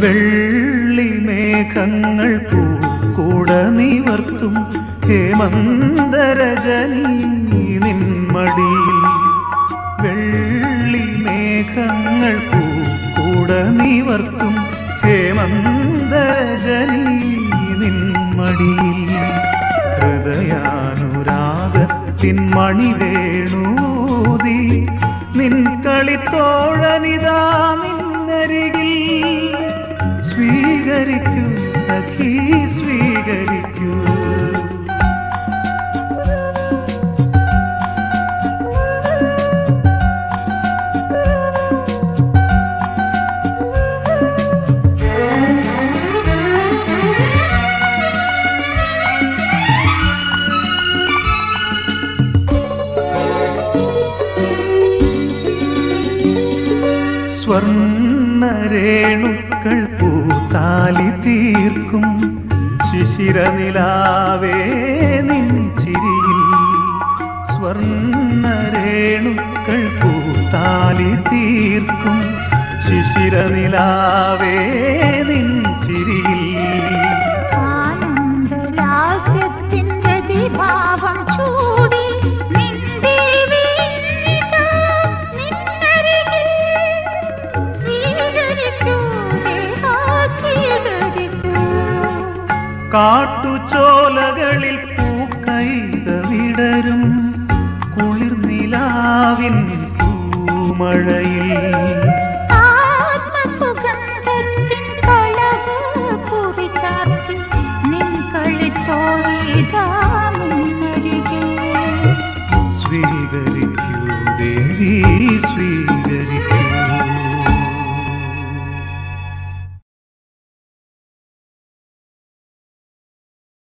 വെള്ളിമേഘങ്ങൾ പൂക്കൂട നിവർത്തും. ഹേമന്തരജനി നിന്മടിയിൽ വെള്ളിമേഘങ്ങൾ പൂക്കൂട നിവർത്തും. ഹേമന്തരജനി നിന്മടിയിൽ ഹൃദയാനുരാഗത്തിൻ മണി വേണൂതി. നിൻ കളിത്തോഴനിതാ സ്വർണരേണുക്കൾ പൂത്താലി തീർക്കും. ശിശിരനിലാവേ നിൻ ചിരിയിൽ. സ്വർണരേണുക്കൾ പൂത്താലി തീർക്കും. ശിശിരനിലാവേ നിൻ കാട്ടുചോലകളിൽ പൂക്കൈത വിടരും കുളിർനിലാവിൻ പൂമഴയിൽ.